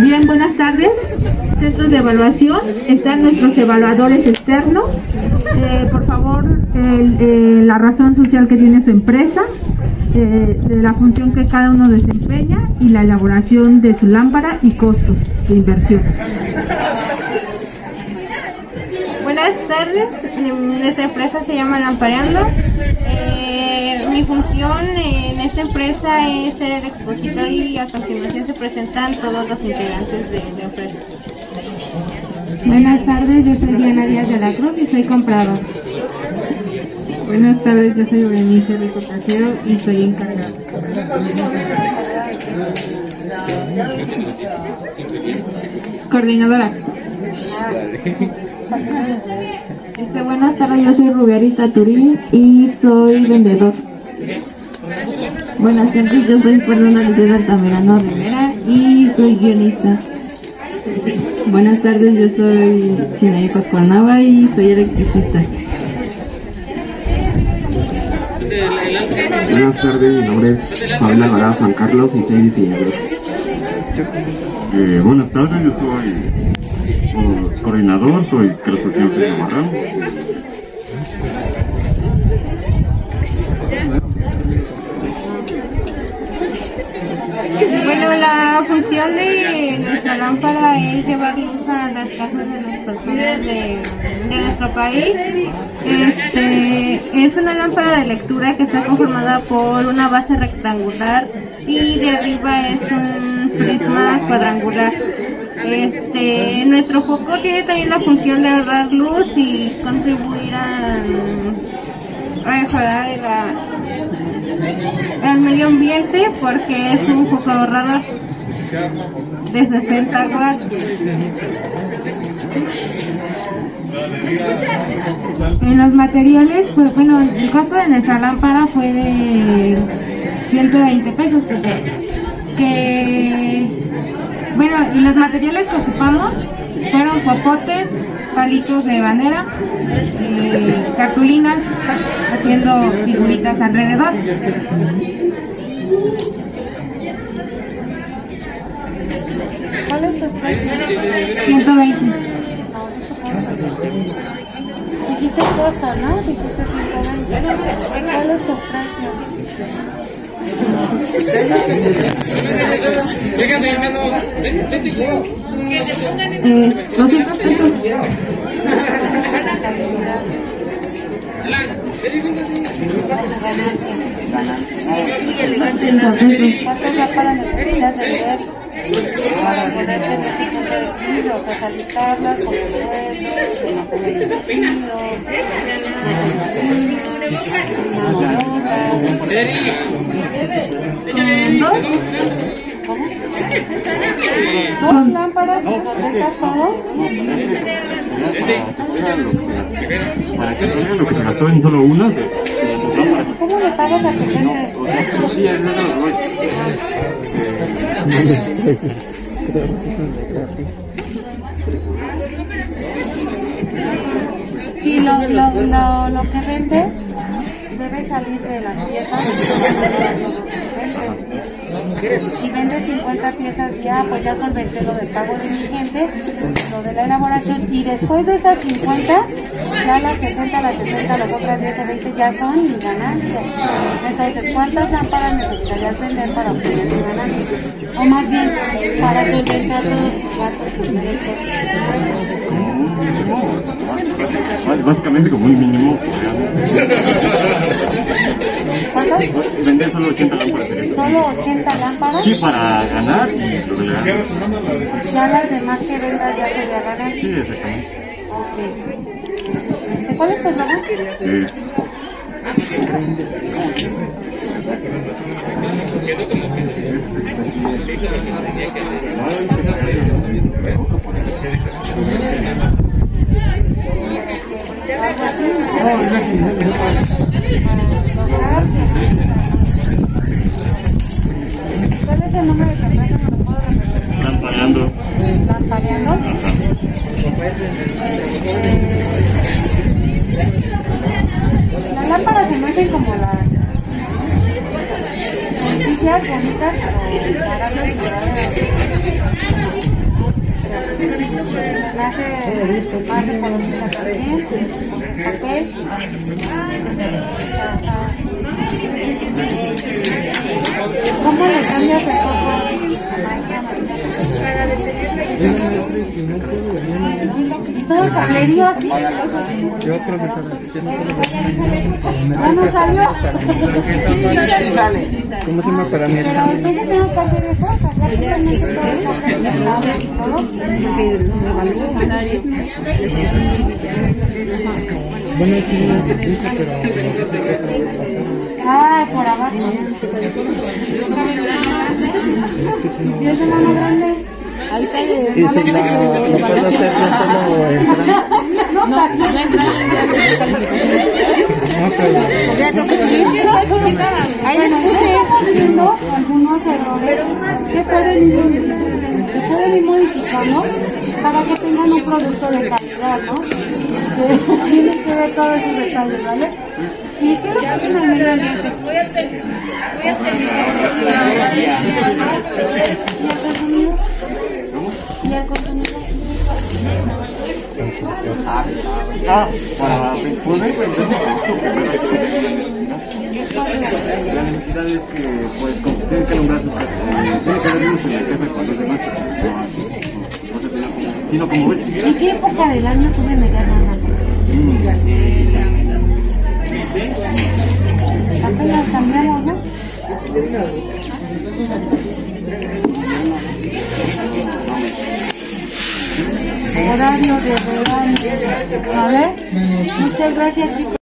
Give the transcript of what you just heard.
Bien, buenas tardes. Centros de evaluación. Están nuestros evaluadores externos. Eh, por favor, eh, la razón social que tiene su empresa, eh, de la función que cada uno desempeña y la elaboración de su lámpara y costos de inversión. Buenas tardes, nuestra empresa se llama Lampareando. Mi función en esta empresa es ser el expositor y a continuación se presentan todos los integrantes de la empresa. Buenas tardes, yo soy Diana Díaz de la Cruz y soy comprador. Buenas tardes, yo soy Berenice Rico Casero y soy encargada. Coordinadora. Este, buenas tardes, yo soy Rubiarista Turín y soy vendedor. Buenas tardes, yo soy Fernanda Lucía Altamirano Rivera y soy guionista. Buenas tardes, yo soy Sinaí Pascuanaba y soy electricista. Buenas tardes, mi nombre es Fabián Alvarado Juan Carlos y soy diseñador. Eh, buenas tardes, yo soy oh, coordinador, soy Carlos Jorge de Navarrán. Bueno, la función de nuestra lámpara es llevar luz a las casas de las personas de, de nuestro país. Este, es una lámpara de lectura que está conformada por una base rectangular y de arriba es un prisma cuadrangular. Este, nuestro foco tiene también la función de ahorrar luz y contribuir a, a mejorar el medio ambiente porque es un foco ahorrador de 60 watts. En los materiales, pues bueno, el costo de nuestra lámpara fue de 120 pesos. Que, bueno, y los materiales que ocupamos fueron popotes, palitos de bandera, eh, cartulinas, haciendo figuritas alrededor. ¿Cuál es tu precio? 120. Dijiste costo, ¿no? Dijiste 120. ¿Cuál es tu precio? Eh, 200 pesos. ¿Cuántas ¿Dos lámparas? Para que vean lo que ¿Cómo le pagas a gente? Sí, lo, lo, lo que vendes debe salir de las piezas. Si vendes 50 piezas ya, pues ya solventé lo del pago de mi gente, lo de la elaboración, y después de esas 50, ya las 60, las 70, las otras 10 o 20 ya son mi ganancia. Entonces, ¿cuántas lámparas necesitarías vender para obtener tu ganancia? O más bien, para solventar todos tus gastos indirectos. Bás- Básicamente como un mínimo, Vender solo 80 lámparas. Solo 80 lámparas. Sí, para ganar y lo de la Ya las demás que vendas ya sería Sí, ganancia. exactamente. Ok. Este, ¿Cuál es tu eslogan? Eh, ¿Cuál es el nombre de empresa? ¿Me lo puedo repetir? están pagando. ¿Lampareando? Ajá. Las lámparas se me hacen como las sencillas, bonitas, pero hace, también, papel. ¿Cómo le cambias el coco? Yo creo que Ya no salió. ¿Cómo se llama para mí? Tengo que hacer se puso, pero... Ah, por abajo. ¿Sí es una más grande? Y si la, lo puedo hacer yo solo entrando. No, pero... Ahí les puse. algunos errores que pueden ir, modificando para que tengan un producto de calidad, ¿no? Que Tienen que ver todos esos detalles, ¿vale? Y quiero que ambiente. Voy a terminar. Ah, para ver la necesidad. La necesidad es que, pues, como tiene que nombrar su casa, tiene que haber luz en la casa cuando o sea, sino como- ves. ¿Y qué época del año tú me medias más? Apenas cambiaron, ¿no? Muchas gracias, chicos.